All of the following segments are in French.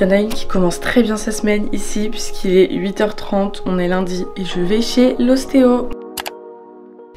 Il y en a une qui commence très bien sa semaine ici puisqu'il est 8h30, on est lundi et je vais chez l'ostéo.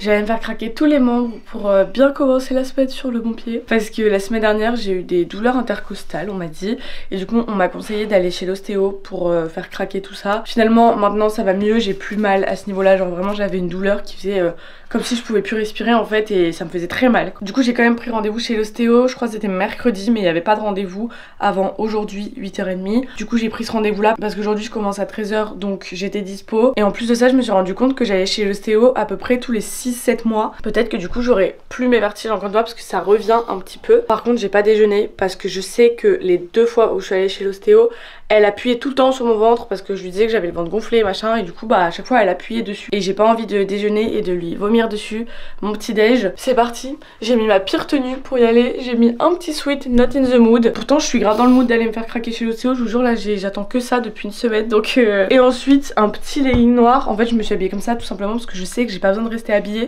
J'allais me faire craquer tous les membres pour euh, bien commencer la semaine sur le bon pied. Parce que la semaine dernière, j'ai eu des douleurs intercostales, on m'a dit. Et du coup, on m'a conseillé d'aller chez l'ostéo pour euh, faire craquer tout ça. Finalement, maintenant, ça va mieux. J'ai plus mal à ce niveau-là. Genre, vraiment, j'avais une douleur qui faisait euh, comme si je pouvais plus respirer en fait. Et ça me faisait très mal. Du coup, j'ai quand même pris rendez-vous chez l'ostéo. Je crois que c'était mercredi, mais il n'y avait pas de rendez-vous avant aujourd'hui, 8h30. Du coup, j'ai pris ce rendez-vous-là parce qu'aujourd'hui, je commence à 13h. Donc, j'étais dispo. Et en plus de ça, je me suis rendu compte que j'allais chez l'ostéo à peu près tous les 6 7 mois. Peut-être que du coup j'aurai plus mes vertiges encore une fois parce que ça revient un petit peu. Par contre j'ai pas déjeuné parce que je sais que les deux fois où je suis allée chez l'ostéo, elle appuyait tout le temps sur mon ventre parce que je lui disais que j'avais le ventre gonflé machin et du coup bah à chaque fois elle appuyait dessus. Et j'ai pas envie de déjeuner et de lui vomir dessus. Mon petit déj c'est parti. J'ai mis ma pire tenue pour y aller. J'ai mis un petit sweat not in the mood. Pourtant je suis grave dans le mood d'aller me faire craquer chez l'ostéo. Je vous jure là j'attends que ça depuis une semaine donc euh, et ensuite un petit legging noir. En fait je me suis habillée comme ça tout simplement parce que je sais que j'ai pas besoin de rester habillée.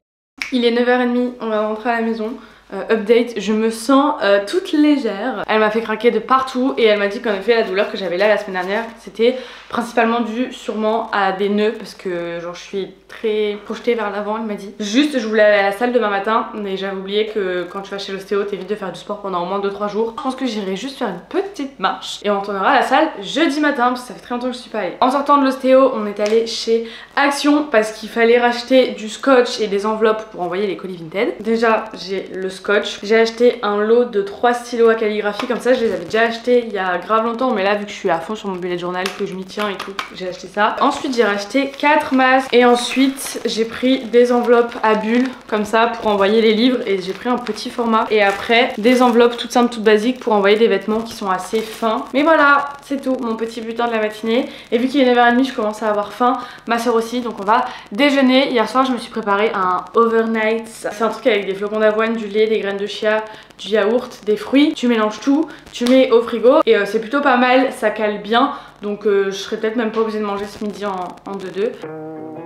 Il est 9h30, on va rentrer à la maison. Euh, update, je me sens euh, toute légère. Elle m'a fait craquer de partout et elle m'a dit qu'en effet la douleur que j'avais là la semaine dernière c'était principalement dû sûrement à des nœuds parce que genre je suis très projetée vers l'avant elle m'a dit. Juste je voulais aller à la salle demain matin mais j'avais oublié que quand tu vas chez l'ostéo t'évites de faire du sport pendant au moins 2-3 jours. Je pense que j'irai juste faire une petite marche et on retournera à la salle jeudi matin parce que ça fait très longtemps que je suis pas allée. En sortant de l'ostéo on est allé chez Action parce qu'il fallait racheter du scotch et des enveloppes pour envoyer les colis Vinted. Déjà j'ai le scotch. J'ai acheté un lot de 3 stylos à calligraphie comme ça je les avais déjà achetés il y a grave longtemps mais là vu que je suis à fond sur mon bullet journal que je m'y tiens et tout j'ai acheté ça. Ensuite j'ai racheté 4 masques et ensuite j'ai pris des enveloppes à bulles comme ça pour envoyer les livres et j'ai pris un petit format et après des enveloppes toutes simples toutes basiques pour envoyer des vêtements qui sont assez fins. Mais voilà c'est tout mon petit butin de la matinée et vu qu'il est 9h30 je commence à avoir faim, ma soeur aussi donc on va déjeuner. Hier soir je me suis préparé un overnight, c'est un truc avec des flocons d'avoine, du lait, des graines de chia, du yaourt, des fruits. Tu mélanges tout, tu mets au frigo et euh, c'est plutôt pas mal, ça cale bien. Donc euh, je serais peut-être même pas obligée de manger ce midi en 2-2.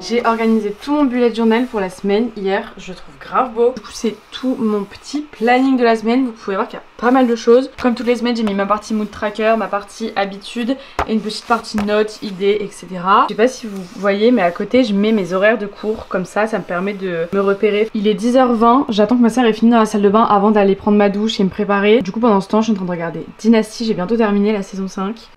J'ai organisé tout mon bullet journal pour la semaine hier, je trouve grave beau. Du coup c'est tout mon petit planning de la semaine, vous pouvez voir qu'il y a pas mal de choses. Comme toutes les semaines j'ai mis ma partie mood tracker, ma partie habitude et une petite partie notes, idées, etc. Je sais pas si vous voyez mais à côté je mets mes horaires de cours comme ça, ça me permet de me repérer. Il est 10h20, j'attends que ma soeur ait fini dans la salle de bain avant d'aller prendre ma douche et me préparer. Du coup pendant ce temps je suis en train de regarder Dynasty, j'ai bientôt terminé la saison 5.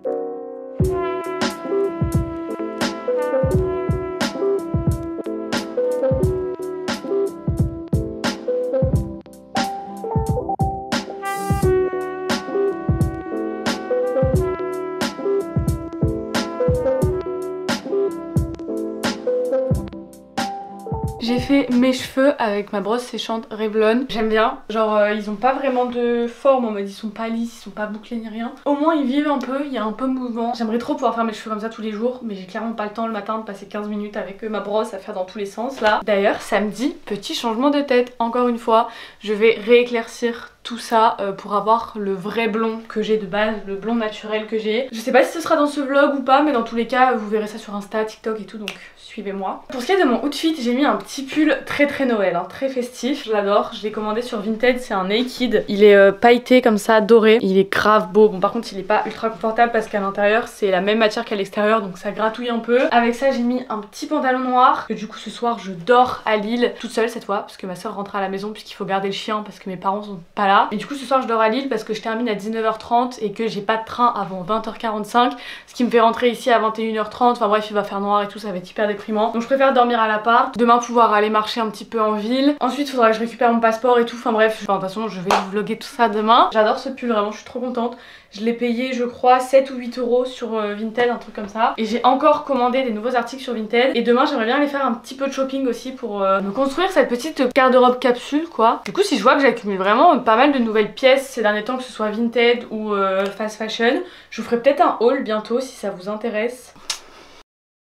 Mes cheveux avec ma brosse séchante Revlon. J'aime bien. Genre euh, ils ont pas vraiment de forme en mode ils sont pas lisses, ils sont pas bouclés ni rien. Au moins ils vivent un peu, il y a un peu de mouvement. J'aimerais trop pouvoir faire mes cheveux comme ça tous les jours mais j'ai clairement pas le temps le matin de passer 15 minutes avec ma brosse à faire dans tous les sens là. D'ailleurs samedi, petit changement de tête encore une fois. Je vais rééclaircir tout ça euh, pour avoir le vrai blond que j'ai de base, le blond naturel que j'ai. Je sais pas si ce sera dans ce vlog ou pas, mais dans tous les cas, vous verrez ça sur Insta, TikTok et tout, donc suivez-moi. Pour ce qui est de mon outfit, j'ai mis un petit pull très très Noël, hein, très festif, je l'adore. Je l'ai commandé sur Vinted, c'est un Naked. Il est euh, pailleté comme ça, doré. Il est grave beau. Bon, par contre, il est pas ultra confortable parce qu'à l'intérieur, c'est la même matière qu'à l'extérieur, donc ça gratouille un peu. Avec ça, j'ai mis un petit pantalon noir, que du coup, ce soir, je dors à Lille, toute seule cette fois, parce que ma soeur rentre à la maison puisqu'il faut garder le chien parce que mes parents sont pas là et du coup ce soir je dors à Lille parce que je termine à 19h30 et que j'ai pas de train avant 20h45. Ce qui me fait rentrer ici à 21h30. Enfin bref il va faire noir et tout, ça va être hyper Donc je préfère dormir à l'appart. Demain pouvoir aller marcher un petit peu en ville. Ensuite faudra que je récupère mon passeport et tout. Enfin bref, de toute façon je vais vous vlogger tout ça demain. J'adore ce pull vraiment, je suis trop contente. Je l'ai payé je crois 7 ou 8 euros sur euh, Vinted, un truc comme ça. Et j'ai encore commandé des nouveaux articles sur Vinted. Et demain j'aimerais bien aller faire un petit peu de shopping aussi pour euh, me construire cette petite garde-robe capsule quoi. Du coup si je vois que j'accumule vraiment pas mal de nouvelles pièces ces derniers temps que ce soit Vinted ou euh, fast fashion, je vous ferai peut-être un haul bientôt si ça vous intéresse.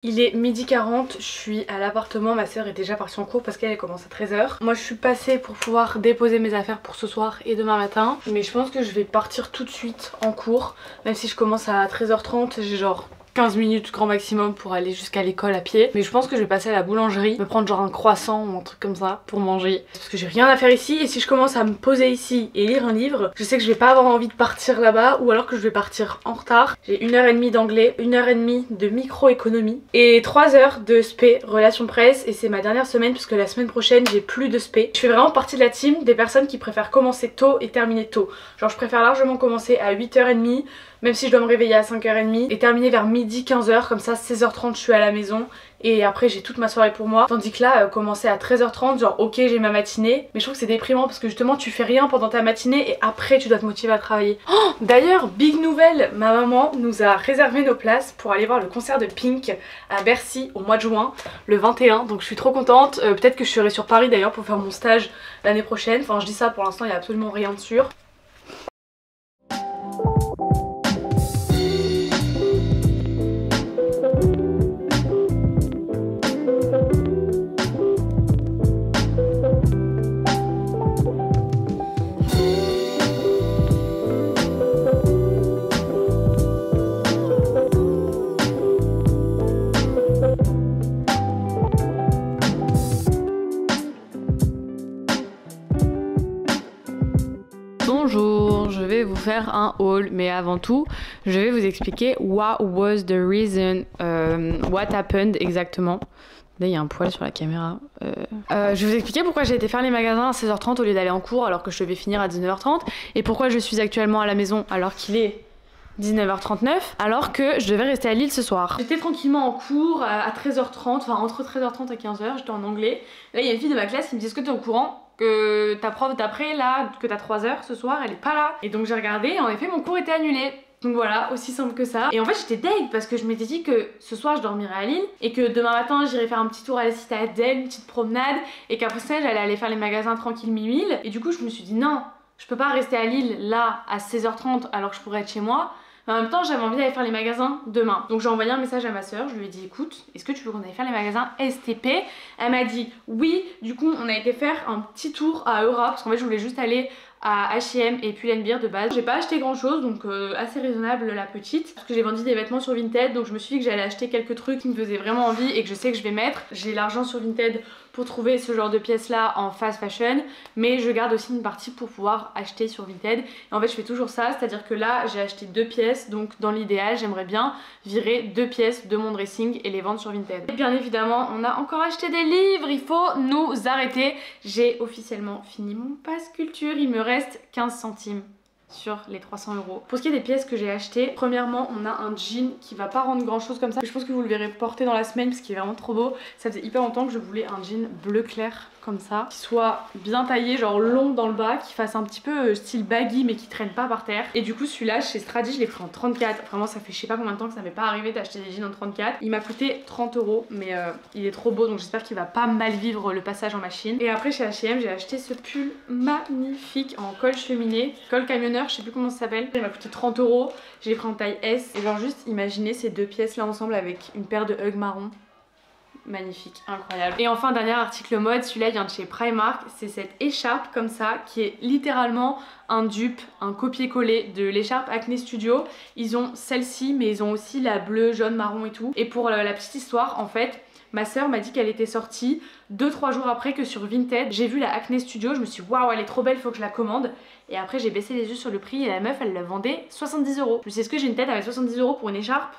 Il est midi 40, je suis à l'appartement, ma soeur est déjà partie en cours parce qu'elle commence à 13h. Moi je suis passée pour pouvoir déposer mes affaires pour ce soir et demain matin. Mais je pense que je vais partir tout de suite en cours, même si je commence à 13h30, j'ai genre 15 minutes grand maximum pour aller jusqu'à l'école à pied. Mais je pense que je vais passer à la boulangerie, me prendre genre un croissant ou un truc comme ça pour manger. Parce que j'ai rien à faire ici et si je commence à me poser ici et lire un livre, je sais que je vais pas avoir envie de partir là-bas ou alors que je vais partir en retard. J'ai une heure et demie d'anglais, une heure et demie de microéconomie et trois heures de spé relation presse et c'est ma dernière semaine puisque la semaine prochaine j'ai plus de spé. Je fais vraiment partie de la team des personnes qui préfèrent commencer tôt et terminer tôt. Genre je préfère largement commencer à 8h30 même si je dois me réveiller à 5h30 et terminer vers midi 15h comme ça 16h30 je suis à la maison. Et après j'ai toute ma soirée pour moi. Tandis que là euh, commencer à 13h30 genre ok j'ai ma matinée. Mais je trouve que c'est déprimant parce que justement tu fais rien pendant ta matinée et après tu dois te motiver à travailler. Oh, d'ailleurs big nouvelle ma maman nous a réservé nos places pour aller voir le concert de Pink à Bercy au mois de juin le 21 donc je suis trop contente. Euh, peut-être que je serai sur Paris d'ailleurs pour faire mon stage l'année prochaine. Enfin je dis ça pour l'instant il n'y a absolument rien de sûr haul, mais avant tout, je vais vous expliquer what was the reason, euh, what happened exactement. Là, il y a un poil sur la caméra. Euh, euh, je vais vous expliquer pourquoi j'ai été faire les magasins à 16h30 au lieu d'aller en cours alors que je devais finir à 19h30 et pourquoi je suis actuellement à la maison alors qu'il est 19h39 alors que je devais rester à Lille ce soir. J'étais tranquillement en cours à 13h30, enfin entre 13h30 et 15h, j'étais en anglais. Là il y a une fille de ma classe qui me dit est-ce que tu es au courant? Que ta prof d'après là, que t'as 3 heures ce soir, elle est pas là. Et donc j'ai regardé et en effet mon cours était annulé. Donc voilà, aussi simple que ça. Et en fait j'étais deg parce que je m'étais dit que ce soir je dormirais à Lille et que demain matin j'irais faire un petit tour à la citadelle, une petite promenade et qu'après ça j'allais aller faire les magasins tranquille mille. Et du coup je me suis dit non, je peux pas rester à Lille là à 16h30 alors que je pourrais être chez moi en même temps, j'avais envie d'aller faire les magasins demain. Donc j'ai envoyé un message à ma soeur, je lui ai dit écoute, est-ce que tu veux qu'on aille faire les magasins STP Elle m'a dit oui, du coup on a été faire un petit tour à Europe parce qu'en fait je voulais juste aller à H&M et puis Pull&Bear de base. J'ai pas acheté grand chose donc euh, assez raisonnable la petite parce que j'ai vendu des vêtements sur Vinted donc je me suis dit que j'allais acheter quelques trucs qui me faisaient vraiment envie et que je sais que je vais mettre. J'ai l'argent sur Vinted pour trouver ce genre de pièces là en fast fashion mais je garde aussi une partie pour pouvoir acheter sur Vinted. Et en fait je fais toujours ça c'est à dire que là j'ai acheté deux pièces donc dans l'idéal j'aimerais bien virer deux pièces de mon dressing et les vendre sur Vinted. Et bien évidemment on a encore acheté des livres il faut nous arrêter. J'ai officiellement fini mon passe culture il me reste 15 centimes sur les 300 euros. Pour ce qui est des pièces que j'ai achetées, premièrement on a un jean qui va pas rendre grand chose comme ça. Je pense que vous le verrez porter dans la semaine parce qu'il est vraiment trop beau. Ça faisait hyper longtemps que je voulais un jean bleu clair comme ça, qui soit bien taillé, genre long dans le bas, qui fasse un petit peu euh, style baggy mais qui traîne pas par terre. Et du coup celui-là chez Stradi je l'ai pris en 34. Vraiment ça fait je sais pas combien de temps que ça m'est pas arrivé d'acheter des jeans en 34. Il m'a coûté 30 euros mais euh, il est trop beau donc j'espère qu'il va pas mal vivre le passage en machine. Et après chez H&M j'ai acheté ce pull magnifique en col cheminée, col camionneur, je sais plus comment ça s'appelle. Il m'a coûté 30 euros, j'ai pris en taille S. Et genre juste imaginez ces deux pièces là ensemble avec une paire de hugs marron magnifique, incroyable. Et enfin dernier article mode, celui-là vient de chez Primark, c'est cette écharpe comme ça qui est littéralement un dupe, un copier-coller de l'écharpe Acne Studio. Ils ont celle-ci mais ils ont aussi la bleue, jaune, marron et tout. Et pour la petite histoire en fait, Ma sœur m'a dit qu'elle était sortie 2-3 jours après que sur Vinted, j'ai vu la Acne Studio, je me suis dit waouh elle est trop belle, faut que je la commande. Et après j'ai baissé les yeux sur le prix et la meuf elle la vendait 70 euros. Je me est-ce que j'ai une tête avec 70 euros pour une écharpe?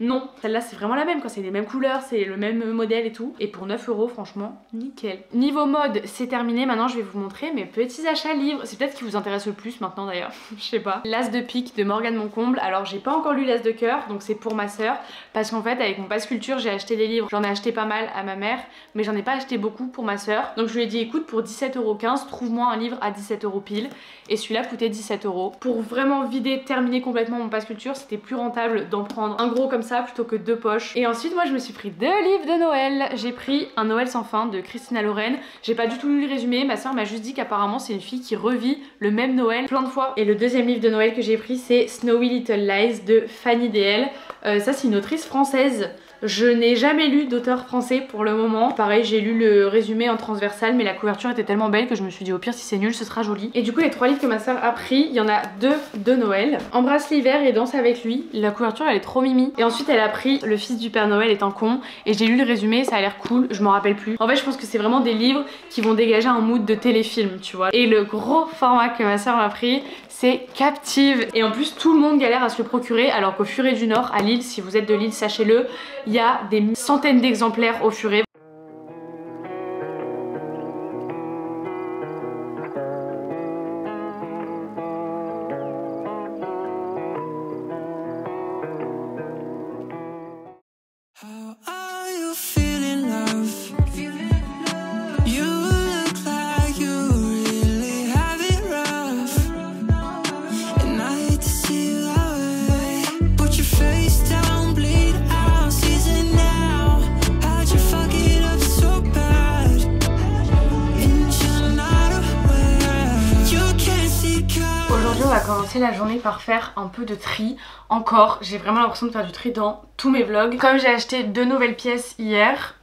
Non, celle-là c'est vraiment la même quoi, c'est les mêmes couleurs, c'est le même modèle et tout. Et pour 9 euros franchement, nickel. Niveau mode, c'est terminé, maintenant je vais vous montrer mes petits achats livres. C'est peut-être qui vous intéresse le plus maintenant d'ailleurs, je sais pas. L'As de pique de Morgane Moncomble, alors j'ai pas encore lu L'As de cœur, donc c'est pour ma soeur. Parce qu'en fait avec mon passe culture j'ai acheté des livres, j'en ai acheté pas mal à ma mère, mais j'en ai pas acheté beaucoup pour ma soeur. Donc je lui ai dit écoute pour 17,15€, trouve-moi un livre à 17 euros pile. Et celui-là coûtait 17 euros. Pour vraiment vider, terminer complètement mon passe culture, c'était plus rentable d'en prendre un gros comme plutôt que deux poches. Et ensuite, moi, je me suis pris deux livres de Noël. J'ai pris Un Noël sans fin de Christina Lorraine. J'ai pas du tout lu le résumé. Ma soeur m'a juste dit qu'apparemment, c'est une fille qui revit le même Noël plein de fois. Et le deuxième livre de Noël que j'ai pris, c'est Snowy Little Lies de Fanny DL. Euh, ça, c'est une autrice française Je n'ai jamais lu d'auteur français pour le moment. Pareil, j'ai lu le résumé en transversal, mais la couverture était tellement belle que je me suis dit au pire si c'est nul, ce sera joli. Et du coup, les trois livres que ma soeur a pris, il y en a deux de Noël. Embrasse l'hiver et danse avec lui. La couverture, elle est trop mimi. Et ensuite, elle a pris Le fils du Père Noël étant con. Et j'ai lu le résumé, ça a l'air cool, je m'en rappelle plus. En fait, je pense que c'est vraiment des livres qui vont dégager un mood de téléfilm, tu vois. Et le gros format que ma soeur m'a pris, c'est Captive. Et en plus, tout le monde galère à se le procurer, alors qu'au Furet du Nord, à Lille, si vous êtes de Lille, sachez-le, il y a des centaines d'exemplaires au Furet. Commencer la journée par faire un peu de tri encore. J'ai vraiment l'impression de faire du tri dans tous mes vlogs. Comme j'ai acheté deux nouvelles pièces hier,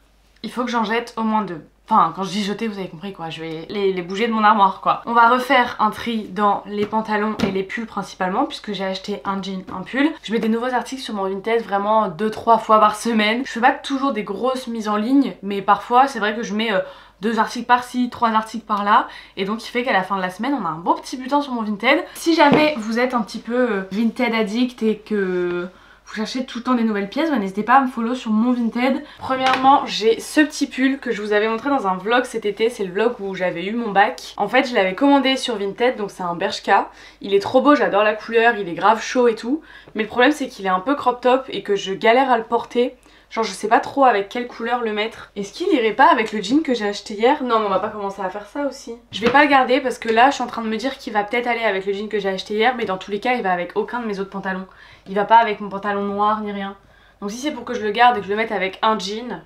il faut que j'en jette au moins deux. Enfin, quand je dis jeter, vous avez compris quoi, je vais les, bouger de mon armoire quoi. On va refaire un tri dans les pantalons et les pulls principalement, puisque j'ai acheté un jean, un pull. Je mets des nouveaux articles sur mon Vinted vraiment 2-3 fois par semaine. Je fais pas toujours des grosses mises en ligne, mais parfois c'est vrai que je mets... Euh, deux articles par-ci, trois articles par-là. Et donc il fait qu'à la fin de la semaine, on a un beau petit butin sur mon Vinted. Si jamais vous êtes un petit peu euh, Vinted addict et que vous cherchez tout le temps des nouvelles pièces, bah, n'hésitez pas à me follow sur mon Vinted. Premièrement, j'ai ce petit pull que je vous avais montré dans un vlog cet été, c'est le vlog où j'avais eu mon bac. En fait, je l'avais commandé sur Vinted, donc c'est un Bershka. Il est trop beau, j'adore la couleur, il est grave chaud et tout. Mais le problème c'est qu'il est un peu crop top et que je galère à le porter. Genre je sais pas trop avec quelle couleur le mettre. Est-ce qu'il irait pas avec le jean que j'ai acheté hier? Non mais on va pas commencer à faire ça aussi. Je vais pas le garder parce que là je suis en train de me dire qu'il va peut-être aller avec le jean que j'ai acheté hier mais dans tous les cas il va avec aucun de mes autres pantalons. Il va pas avec mon pantalon noir ni rien. Donc si c'est pour que je le garde et que je le mette avec un jean,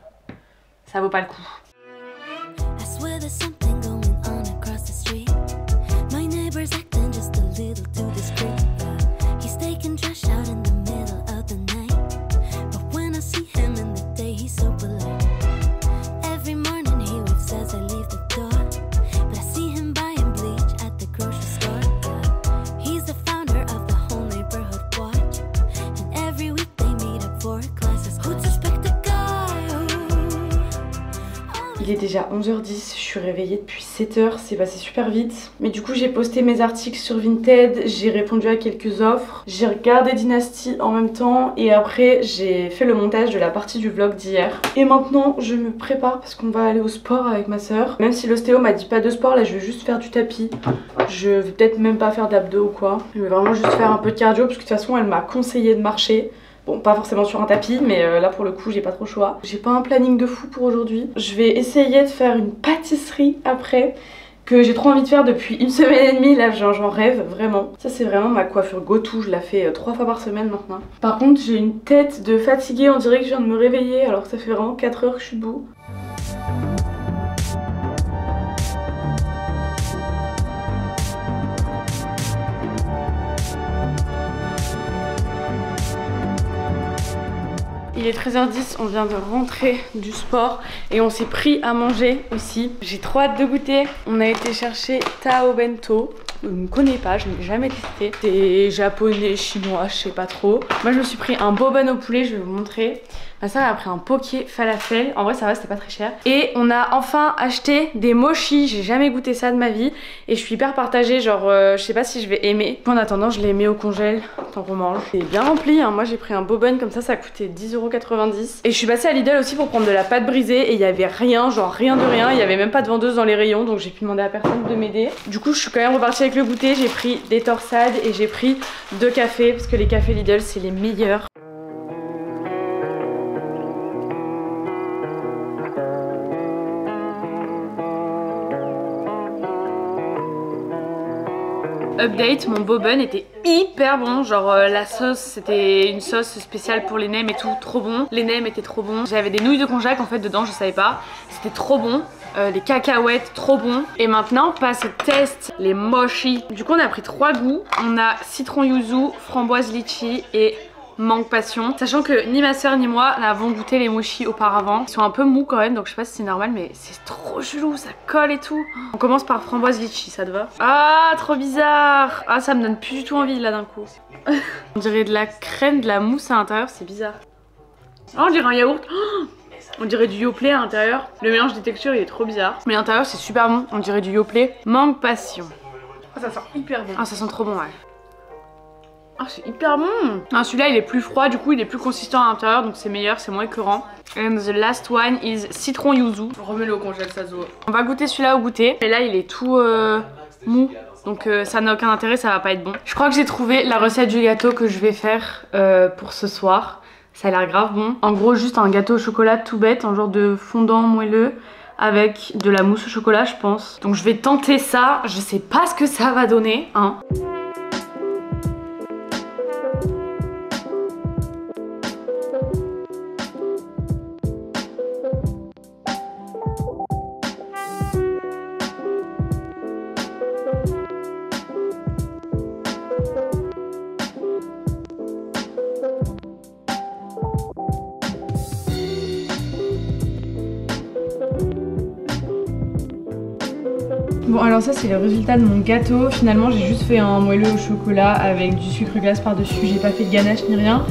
ça vaut pas le coup. Il est déjà 11h10, je suis réveillée depuis 7h, c'est passé super vite. Mais du coup j'ai posté mes articles sur Vinted, j'ai répondu à quelques offres, j'ai regardé Dynasty en même temps et après j'ai fait le montage de la partie du vlog d'hier. Et maintenant je me prépare parce qu'on va aller au sport avec ma soeur. Même si l'ostéo m'a dit pas de sport, là je vais juste faire du tapis. Je vais peut-être même pas faire d'abdos ou quoi. Je vais vraiment juste faire un peu de cardio parce que de toute façon elle m'a conseillé de marcher. Bon, pas forcément sur un tapis, mais euh, là pour le coup, j'ai pas trop choix. J'ai pas un planning de fou pour aujourd'hui. Je vais essayer de faire une pâtisserie après que j'ai trop envie de faire depuis une semaine et demie, là j'en rêve vraiment. Ça c'est vraiment ma coiffure go-to, je la fais euh, trois fois par semaine maintenant. Par contre j'ai une tête de fatiguée, on dirait que je viens de me réveiller alors ça fait vraiment 4 heures que je suis debout. Il est 13h10, on vient de rentrer du sport et on s'est pris à manger aussi. J'ai trop hâte de goûter. On a été chercher Tao Bento. Ne connais pas, je n'ai jamais testé. C'est japonais, chinois, je sais pas trop. Moi je me suis pris un boban au poulet, je vais vous montrer. Ma soeur a pris un poké falafel. En vrai, ça va, c'était pas très cher. Et on a enfin acheté des mochi. J'ai jamais goûté ça de ma vie. Et je suis hyper partagée. Genre, euh, je sais pas si je vais aimer. En attendant, je les mets au congèle tant qu'on mange. C'est bien rempli. Hein. Moi, j'ai pris un bobon comme ça. Ça coûtait 10,90€. Et je suis passée à Lidl aussi pour prendre de la pâte brisée. Et il y avait rien, genre rien de rien. Il y avait même pas de vendeuse dans les rayons. Donc, j'ai pu demander à personne de m'aider. Du coup, je suis quand même repartie avec le goûter. J'ai pris des torsades et j'ai pris deux cafés. Parce que les cafés Lidl, c'est les meilleurs. Update, mon bobon était hyper bon, genre euh, la sauce c'était une sauce spéciale pour les nems et tout, trop bon. Les nems étaient trop bons. J'avais des nouilles de konjac en fait dedans, je savais pas. C'était trop bon. Euh, les cacahuètes, trop bon. Et maintenant, passe au test les mochi. Du coup, on a pris trois goûts. On a citron yuzu, framboise litchi et manque passion. Sachant que ni ma soeur ni moi n'avons goûté les mochis auparavant. Ils sont un peu mous quand même, donc je sais pas si c'est normal, mais c'est trop chelou, ça colle et tout. On commence par framboise litchi, ça te va? Ah, trop bizarre Ah, ça me donne plus du tout envie là d'un coup. on dirait de la crème, de la mousse à l'intérieur, c'est bizarre. Oh, on dirait un yaourt On dirait du yoplait à l'intérieur. Le mélange des textures il est trop bizarre. Mais l'intérieur c'est super bon. On dirait du yoplait. Manque passion. Ah, ça sent hyper bon. Ah ça sent trop bon ouais. Ah c'est hyper bon ah, Celui-là il est plus froid du coup il est plus consistant à l'intérieur donc c'est meilleur, c'est moins écœurant. And the last one is citron yuzu. Remets-le au congèle ça se On va goûter celui-là au goûter. Et là il est tout euh, mou donc euh, ça n'a aucun intérêt, ça va pas être bon. Je crois que j'ai trouvé la recette du gâteau que je vais faire euh, pour ce soir. Ça a l'air grave bon. En gros juste un gâteau au chocolat tout bête, un genre de fondant moelleux avec de la mousse au chocolat je pense. Donc je vais tenter ça, je sais pas ce que ça va donner. Hein. Ça c'est le résultat de mon gâteau. Finalement j'ai juste fait un moelleux au chocolat avec du sucre glace par dessus. J'ai pas fait de ganache ni rien.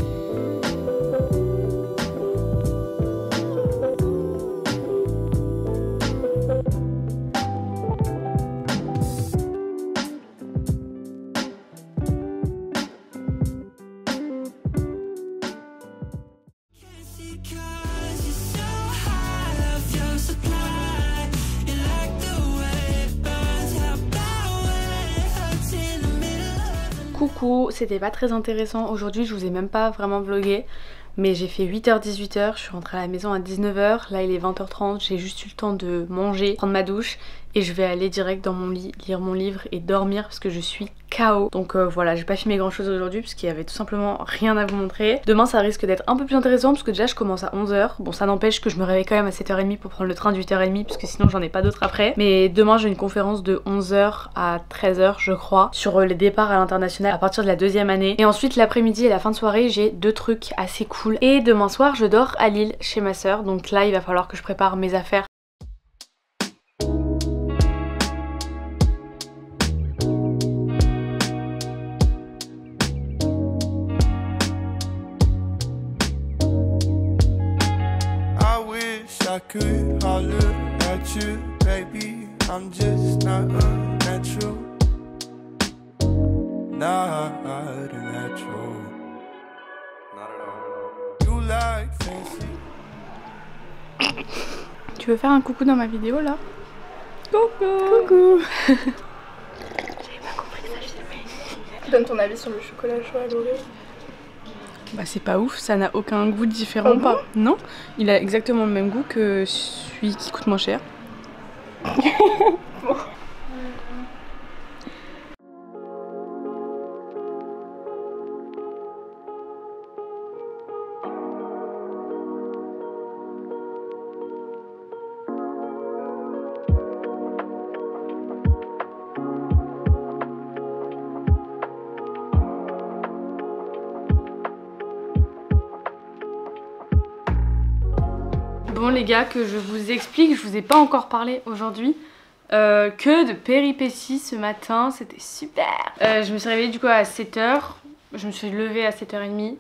Coucou, c'était pas très intéressant. Aujourd'hui je vous ai même pas vraiment vlogué. Mais j'ai fait 8h-18h, je suis rentrée à la maison à 19h, là il est 20h30, j'ai juste eu le temps de manger, prendre ma douche et je vais aller direct dans mon lit, lire mon livre et dormir parce que je suis KO. Donc euh, voilà, j'ai pas filmé grand chose aujourd'hui parce qu'il y avait tout simplement rien à vous montrer. Demain ça risque d'être un peu plus intéressant parce que déjà je commence à 11h. Bon ça n'empêche que je me réveille quand même à 7h30 pour prendre le train de 8h30 parce que sinon j'en ai pas d'autres après. Mais demain j'ai une conférence de 11h à 13h je crois sur les départs à l'international à partir de la deuxième année. Et ensuite l'après-midi et la fin de soirée j'ai deux trucs assez cool et demain soir, je dors à Lille chez ma soeur. Donc là, il va falloir que je prépare mes affaires. Tu veux faire un coucou dans ma vidéo là? Coucou. Coucou. J'avais pas compris que ça filmait. Donne ton avis sur le chocolat chaud à l'orée. Bah c'est pas ouf, ça n'a aucun goût différent. Pas Non, il a exactement le même goût que celui qui coûte moins cher. les gars, que je vous explique, je vous ai pas encore parlé aujourd'hui. Euh, que de péripéties ce matin, c'était super. Euh, Je me suis réveillée du coup à 7h, je me suis levée à 7h30,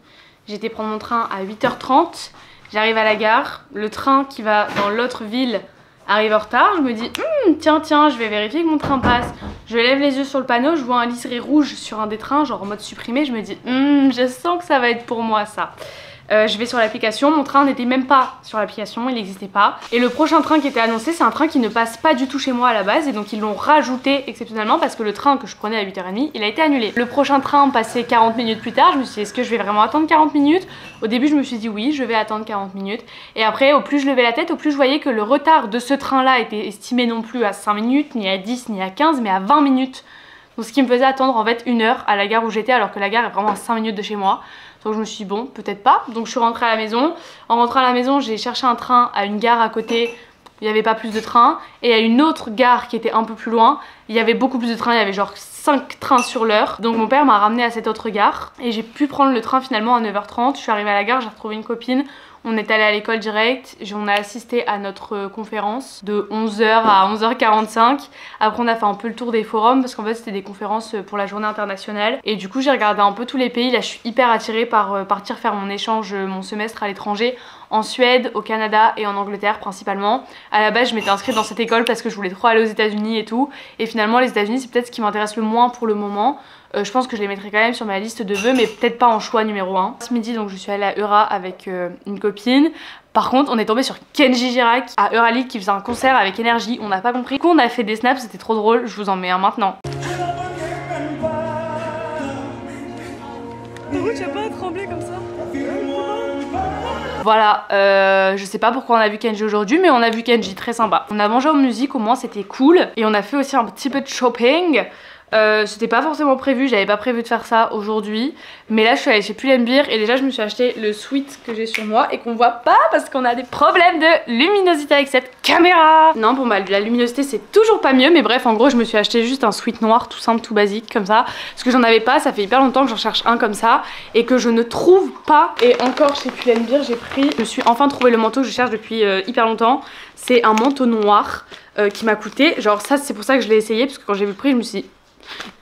j'ai été prendre mon train à 8h30, j'arrive à la gare, le train qui va dans l'autre ville arrive en retard, je me dis hum, tiens tiens je vais vérifier que mon train passe, je lève les yeux sur le panneau, je vois un liseré rouge sur un des trains, genre en mode supprimé, je me dis hum, je sens que ça va être pour moi ça. Euh, je vais sur l'application, mon train n'était même pas sur l'application, il n'existait pas. Et le prochain train qui était annoncé, c'est un train qui ne passe pas du tout chez moi à la base et donc ils l'ont rajouté exceptionnellement parce que le train que je prenais à 8h30, il a été annulé. Le prochain train passait 40 minutes plus tard, je me suis dit est-ce que je vais vraiment attendre 40 minutes? Au début je me suis dit oui, je vais attendre 40 minutes. Et après au plus je levais la tête, au plus je voyais que le retard de ce train là était estimé non plus à 5 minutes, ni à 10, ni à 15, mais à 20 minutes. Donc ce qui me faisait attendre en fait une heure à la gare où j'étais alors que la gare est vraiment à 5 minutes de chez moi. Donc je me suis dit bon, peut-être pas. Donc je suis rentrée à la maison. En rentrant à la maison, j'ai cherché un train à une gare à côté. il n'y avait pas plus de trains. Et à une autre gare qui était un peu plus loin, il y avait beaucoup plus de trains, il y avait genre 5 trains sur l'heure. Donc mon père m'a ramené à cette autre gare et j'ai pu prendre le train finalement à 9h30. Je suis arrivée à la gare, j'ai retrouvé une copine. On est allé à l'école direct, on a assisté à notre conférence de 11h à 11h45. Après on a fait un peu le tour des forums parce qu'en fait c'était des conférences pour la journée internationale. Et du coup j'ai regardé un peu tous les pays. Là je suis hyper attirée par euh, partir faire mon échange, mon semestre à l'étranger en Suède, au Canada et en Angleterre principalement. À la base je m'étais inscrite dans cette école parce que je voulais trop aller aux états unis et tout. Et finalement les états unis c'est peut-être ce qui m'intéresse le moins pour le moment. Euh, je pense que je les mettrai quand même sur ma liste de vœux, mais peut-être pas en choix numéro 1. Ce midi, donc je suis allée à Eura avec euh, une copine. Par contre, on est tombé sur Kenji Girac à Euralic qui faisait un concert avec énergie. On n'a pas compris. qu'on a fait des snaps, c'était trop drôle. Je vous en mets un maintenant. tu as pas comme ça? Voilà, euh, je sais pas pourquoi on a vu Kenji aujourd'hui, mais on a vu Kenji très sympa. On a mangé en musique, au moins c'était cool. Et on a fait aussi un petit peu de shopping. Euh, c'était pas forcément prévu, j'avais pas prévu de faire ça aujourd'hui. Mais là je suis allée chez Pull&Bear et déjà je me suis acheté le sweat que j'ai sur moi et qu'on voit pas parce qu'on a des problèmes de luminosité avec cette caméra. Non bon bah la luminosité c'est toujours pas mieux mais bref en gros je me suis acheté juste un sweat noir tout simple, tout basique comme ça. Parce que j'en avais pas, ça fait hyper longtemps que j'en cherche un comme ça et que je ne trouve pas. Et encore chez Pull&Bear j'ai pris, je me suis enfin trouvé le manteau que je cherche depuis euh, hyper longtemps. C'est un manteau noir euh, qui m'a coûté, genre ça c'est pour ça que je l'ai essayé parce que quand j'ai vu le prix je me suis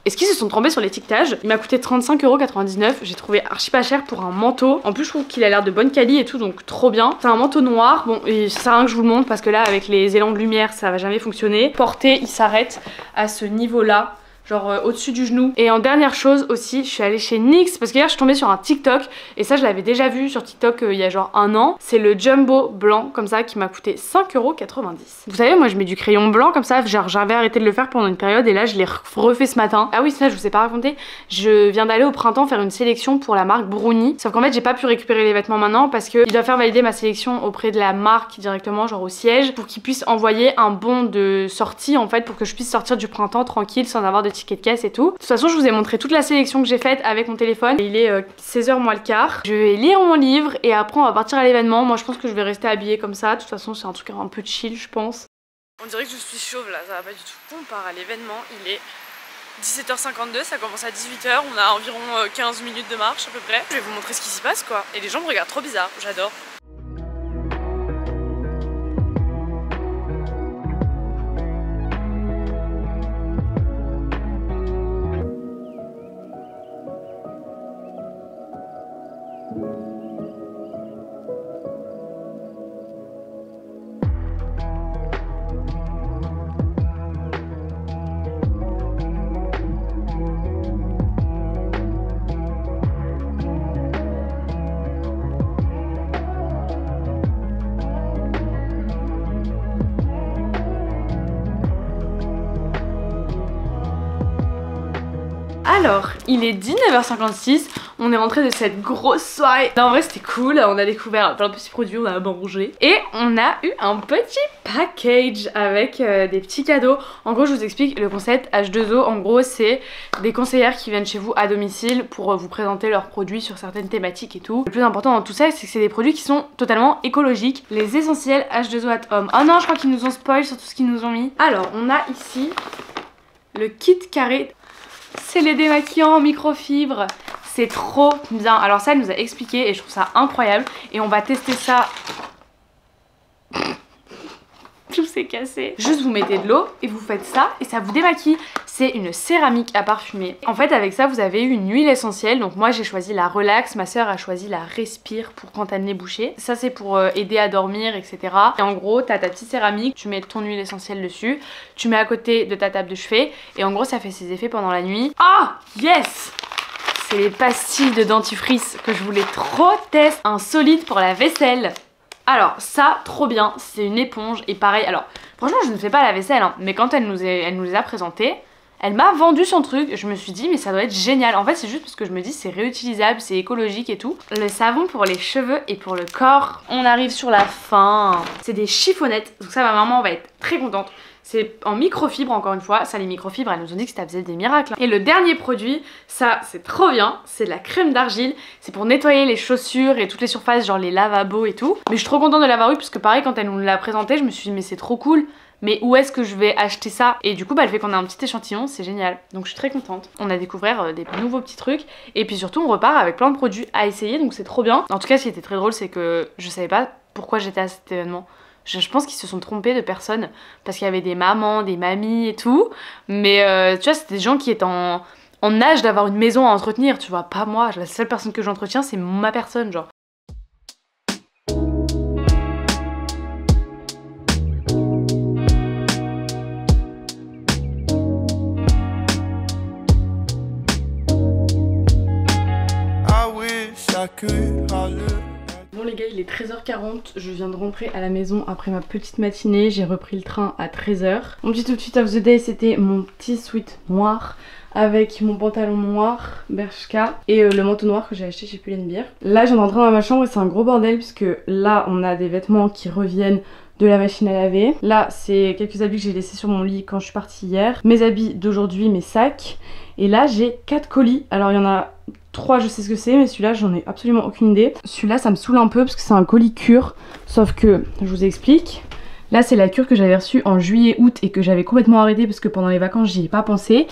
est-ce qu'ils se sont trompés sur l'étiquetage Il m'a coûté 35,99€, j'ai trouvé archi pas cher pour un manteau. En plus je trouve qu'il a l'air de bonne qualité et tout, donc trop bien. C'est un manteau noir, bon et ça sert à rien que je vous le montre parce que là avec les élans de lumière ça va jamais fonctionner. Porté, il s'arrête à ce niveau là genre euh, au-dessus du genou. Et en dernière chose aussi, je suis allée chez NYX parce qu'hier je suis tombée sur un TikTok et ça je l'avais déjà vu sur TikTok euh, il y a genre un an. C'est le jumbo blanc comme ça qui m'a coûté 5,90€. Vous savez, moi je mets du crayon blanc comme ça, genre j'avais arrêté de le faire pendant une période et là je l'ai refait ce matin. Ah oui, ça je vous ai pas raconté, je viens d'aller au printemps faire une sélection pour la marque Bruni. Sauf qu'en fait j'ai pas pu récupérer les vêtements maintenant parce qu'il doit faire valider ma sélection auprès de la marque directement, genre au siège, pour qu'ils puissent envoyer un bon de sortie en fait pour que je puisse sortir du printemps tranquille sans avoir de ticket de caisse et tout. De toute façon, je vous ai montré toute la sélection que j'ai faite avec mon téléphone. Il est 16h euh, moins le quart. Je vais lire mon livre et après on va partir à l'événement. Moi, je pense que je vais rester habillée comme ça. De toute façon, c'est un truc un peu chill, je pense. On dirait que je suis chauve là, ça va pas du tout. On part à l'événement, il est 17h52, ça commence à 18h, on a environ 15 euh, minutes de marche à peu près. Je vais vous montrer ce qui s'y passe quoi. Et les gens me regardent trop bizarre, j'adore. Alors, il est 19h56, on est rentré de cette grosse soirée. en vrai, c'était cool, on a découvert plein de petits produits, on a mangé. Et on a eu un petit package avec euh, des petits cadeaux. En gros, je vous explique le concept H2O. En gros, c'est des conseillères qui viennent chez vous à domicile pour euh, vous présenter leurs produits sur certaines thématiques et tout. Le plus important dans tout ça, c'est que c'est des produits qui sont totalement écologiques. Les essentiels H2O at home. Oh non, je crois qu'ils nous ont spoil sur tout ce qu'ils nous ont mis. Alors, on a ici le kit carré c'est les démaquillants en microfibre. C'est trop bien. Alors ça, elle nous a expliqué et je trouve ça incroyable. Et on va tester ça tout s'est cassé. Juste vous mettez de l'eau et vous faites ça et ça vous démaquille. C'est une céramique à parfumer. En fait avec ça vous avez une huile essentielle. Donc moi j'ai choisi la Relax, ma soeur a choisi la Respire pour quand elle n'est bouchée. Ça c'est pour euh, aider à dormir etc. Et en gros t'as ta petite céramique, tu mets ton huile essentielle dessus, tu mets à côté de ta table de chevet et en gros ça fait ses effets pendant la nuit. Ah Yes c'est les pastilles de dentifrice que je voulais trop tester. Un solide pour la vaisselle. Alors ça, trop bien, c'est une éponge et pareil, alors franchement je ne fais pas la vaisselle, hein, mais quand elle nous, elle nous les a présentées, Elle m'a vendu son truc, je me suis dit mais ça doit être génial. En fait c'est juste parce que je me dis c'est réutilisable, c'est écologique et tout. Le savon pour les cheveux et pour le corps, on arrive sur la fin. C'est des chiffonnettes, donc ça ma maman va être très contente. C'est en microfibre encore une fois, ça les microfibres, elle nous ont dit que ça faisait des miracles. Et le dernier produit, ça c'est trop bien, c'est de la crème d'argile, c'est pour nettoyer les chaussures et toutes les surfaces, genre les lavabos et tout. Mais je suis trop contente de l'avoir eu parce que pareil quand elle nous l'a présenté, je me suis dit mais c'est trop cool, mais où est-ce que je vais acheter ça? Et du coup, bah, elle fait qu'on a un petit échantillon, c'est génial. Donc je suis très contente. On a découvert euh, des nouveaux petits trucs. Et puis surtout, on repart avec plein de produits à essayer, donc c'est trop bien. En tout cas, ce qui était très drôle, c'est que je savais pas pourquoi j'étais à cet événement. Je, pense qu'ils se sont trompés de personnes parce qu'il y avait des mamans, des mamies et tout. Mais euh, tu vois, c'était des gens qui étaient en, en âge d'avoir une maison à entretenir, tu vois. Pas moi, la seule personne que j'entretiens, c'est ma personne, genre. Les gars, il est 13h40, je viens de rentrer à la maison après ma petite matinée, j'ai repris le train à 13h. Mon petit outfit of the day c'était mon petit sweat noir avec mon pantalon noir Bershka et euh, le manteau noir que j'ai acheté chez Pull&Bear. Là je viens d'entrer dans ma chambre et c'est un gros bordel puisque là on a des vêtements qui reviennent de la machine à laver. Là c'est quelques habits que j'ai laissés sur mon lit quand je suis partie hier. Mes habits d'aujourd'hui, mes sacs. Et là j'ai 4 colis. Alors il y en a 3 je sais ce que c'est mais celui-là j'en ai absolument aucune idée. Celui-là ça me saoule un peu parce que c'est un colis cure sauf que je vous explique. Là c'est la cure que j'avais reçue en juillet août et que j'avais complètement arrêté parce que pendant les vacances j'y ai pas pensé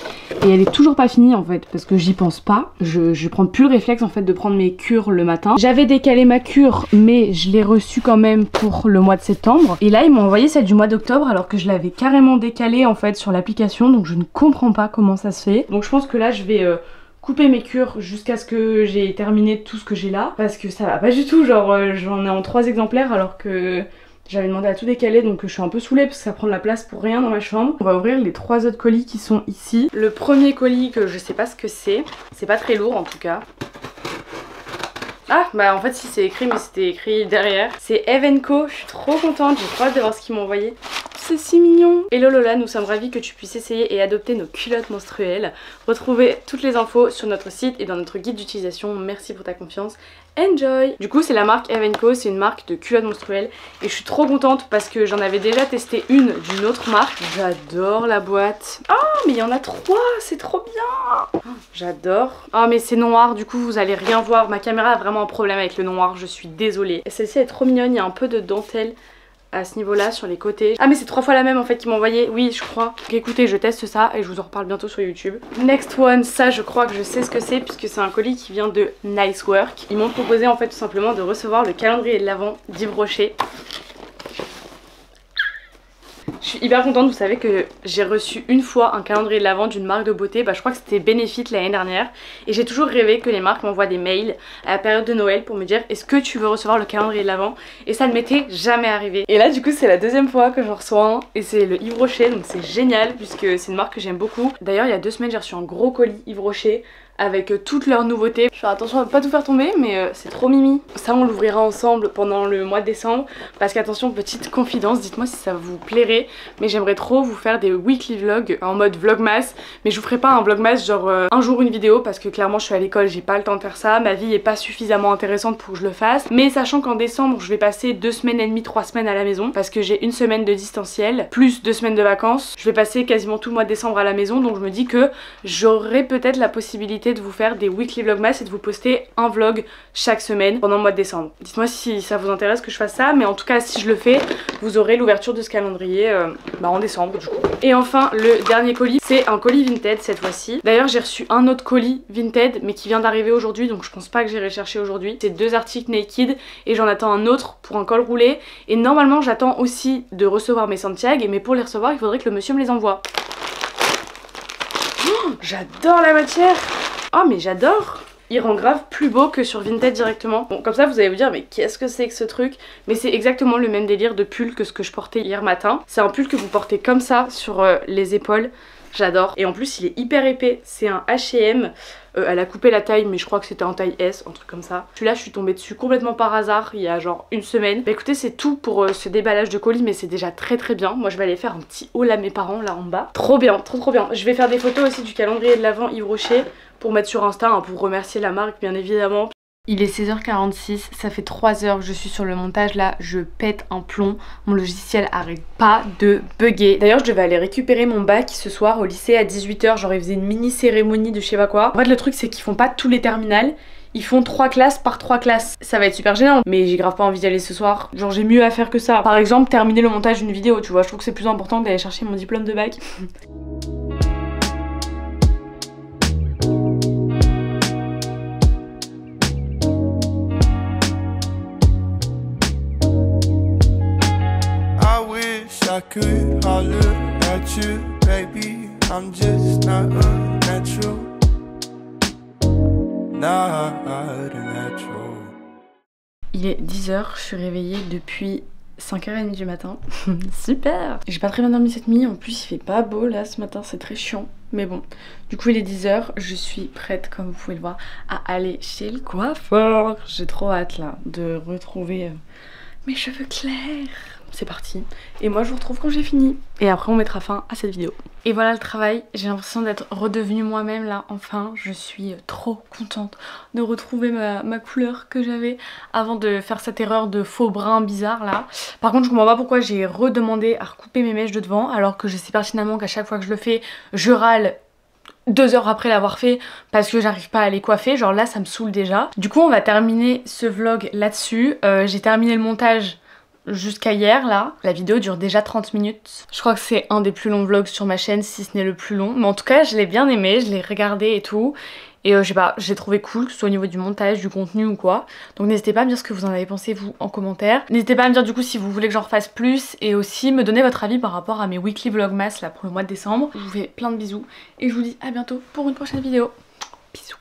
et elle est toujours pas finie en fait parce que j'y pense pas. Je, je prends plus le réflexe en fait de prendre mes cures le matin. J'avais décalé ma cure mais je l'ai reçue quand même pour le mois de septembre et là ils m'ont envoyé celle du mois d'octobre alors que je l'avais carrément décalée en fait sur l'application donc je ne comprends pas comment ça se fait. Donc je pense que là je vais... Euh, couper mes cures jusqu'à ce que j'ai terminé tout ce que j'ai là parce que ça va pas du tout genre euh, j'en ai en trois exemplaires alors que j'avais demandé à tout décaler donc je suis un peu saoulée parce que ça prend de la place pour rien dans ma chambre. On va ouvrir les trois autres colis qui sont ici. Le premier colis que je sais pas ce que c'est, c'est pas très lourd en tout cas. Ah bah en fait si c'est écrit mais c'était écrit derrière. C'est Evenco, je suis trop contente, j'ai trop hâte de voir ce qu'ils m'ont envoyé c'est si mignon Hello Lola, nous sommes ravis que tu puisses essayer et adopter nos culottes menstruelles. Retrouvez toutes les infos sur notre site et dans notre guide d'utilisation. Merci pour ta confiance. Enjoy Du coup c'est la marque Evenco, c'est une marque de culottes menstruelles et je suis trop contente parce que j'en avais déjà testé une d'une autre marque. J'adore la boîte. Oh mais il y en a trois, c'est trop bien J'adore. Oh mais c'est noir, du coup vous allez rien voir. Ma caméra a vraiment un problème avec le noir, je suis désolée. Celle-ci est trop mignonne, il y a un peu de dentelle à ce niveau là sur les côtés. Ah mais c'est trois fois la même en fait qu'ils m'ont envoyé oui je crois. Donc écoutez je teste ça et je vous en reparle bientôt sur youtube. Next one ça je crois que je sais ce que c'est puisque c'est un colis qui vient de Nice Work. Ils m'ont proposé en fait tout simplement de recevoir le calendrier de l'avant d'Yves Rocher je suis hyper contente, vous savez que j'ai reçu une fois un calendrier de l'Avent d'une marque de beauté, bah je crois que c'était Benefit l'année dernière. Et j'ai toujours rêvé que les marques m'envoient des mails à la période de Noël pour me dire est-ce que tu veux recevoir le calendrier de l'Avent et ça ne m'était jamais arrivé. Et là du coup c'est la deuxième fois que j'en reçois un. Et c'est le Yves Rocher donc c'est génial puisque c'est une marque que j'aime beaucoup. D'ailleurs il y a deux semaines j'ai reçu un gros colis Yves Rocher avec euh, toutes leurs nouveautés. Je fais attention à ne pas tout faire tomber mais euh, c'est trop mimi. Ça on l'ouvrira ensemble pendant le mois de décembre. Parce qu'attention petite confidence, dites-moi si ça vous plairait mais j'aimerais trop vous faire des weekly vlogs en mode vlogmas. Mais je vous ferai pas un vlogmas genre euh, un jour une vidéo parce que clairement je suis à l'école, j'ai pas le temps de faire ça, ma vie est pas suffisamment intéressante pour que je le fasse. Mais sachant qu'en décembre je vais passer deux semaines et demie, trois semaines à la maison parce que j'ai une semaine de distanciel plus deux semaines de vacances, je vais passer quasiment tout le mois de décembre à la maison. Donc je me dis que j'aurai peut-être la possibilité de vous faire des weekly vlogmas et de vous poster un vlog chaque semaine pendant le mois de décembre. Dites-moi si ça vous intéresse que je fasse ça, mais en tout cas si je le fais, vous aurez l'ouverture de ce calendrier euh, bah, en décembre du coup. Et enfin le dernier colis, c'est un colis Vinted cette fois-ci. D'ailleurs j'ai reçu un autre colis Vinted mais qui vient d'arriver aujourd'hui donc je pense pas que j'irai chercher aujourd'hui. C'est deux articles naked et j'en attends un autre pour un col roulé et normalement j'attends aussi de recevoir mes Santiago mais pour les recevoir il faudrait que le monsieur me les envoie. Oh, j'adore la matière Oh mais j'adore il rend grave plus beau que sur Vinted directement. Bon comme ça vous allez vous dire mais qu'est-ce que c'est que ce truc? Mais c'est exactement le même délire de pull que ce que je portais hier matin. C'est un pull que vous portez comme ça sur euh, les épaules. J'adore. Et en plus, il est hyper épais. C'est un H&M. elle a coupé la taille, mais je crois que c'était en taille S, un truc comme ça. Celui-là, je suis tombée dessus complètement par hasard il y a genre une semaine. Bah écoutez, c'est tout pour euh, ce déballage de colis, mais c'est déjà très très bien. Moi, je vais aller faire un petit haul à mes parents là en bas. Trop bien, trop trop bien. Je vais faire des photos aussi du calendrier de l'avant Yves Rocher pour mettre sur Insta, hein, pour remercier la marque bien évidemment. Il est 16h46, ça fait 3 heures je suis sur le montage là, je pète un plomb, mon logiciel arrête pas de bugger. D'ailleurs je devais aller récupérer mon bac ce soir au lycée à 18h, genre ils faisaient une mini cérémonie de je sais pas quoi. En fait le truc c'est qu'ils font pas tous les terminales, ils font 3 classes par 3 classes. Ça va être super gênant, mais j'ai grave pas envie d'y aller ce soir. Genre j'ai mieux à faire que ça. Par exemple terminer le montage d'une vidéo, tu vois, je trouve que c'est plus important d'aller chercher mon diplôme de bac. Il est 10h, je suis réveillée depuis 5h30 du matin. Super J'ai pas très bien dormi cette nuit, en plus il fait pas beau là ce matin, c'est très chiant. Mais bon, du coup il est 10h, je suis prête comme vous pouvez le voir à aller chez le coiffeur. J'ai trop hâte là de retrouver euh, mes cheveux clairs c'est parti. Et moi je vous retrouve quand j'ai fini. Et après on mettra fin à cette vidéo. Et voilà le travail, j'ai l'impression d'être redevenue moi-même là, enfin. Je suis trop contente de retrouver ma, couleur que j'avais avant de faire cette erreur de faux brun bizarre là. Par contre je comprends pas pourquoi j'ai redemandé à recouper mes mèches de devant alors que je sais pertinemment qu'à chaque fois que je le fais, je râle deux heures après l'avoir fait parce que j'arrive pas à les coiffer genre là ça me saoule déjà du coup on va terminer ce vlog là dessus euh, j'ai terminé le montage jusqu'à hier là. La vidéo dure déjà 30 minutes. Je crois que c'est un des plus longs vlogs sur ma chaîne si ce n'est le plus long. Mais en tout cas je l'ai bien aimé, je l'ai regardé et tout. Et euh, je sais pas, j'ai trouvé cool, que ce soit au niveau du montage, du contenu ou quoi. Donc n'hésitez pas à me dire ce que vous en avez pensé vous en commentaire. N'hésitez pas à me dire du coup si vous voulez que j'en refasse plus et aussi me donner votre avis par rapport à mes weekly vlogmas là pour le mois de décembre. Je vous fais plein de bisous et je vous dis à bientôt pour une prochaine vidéo. Bisous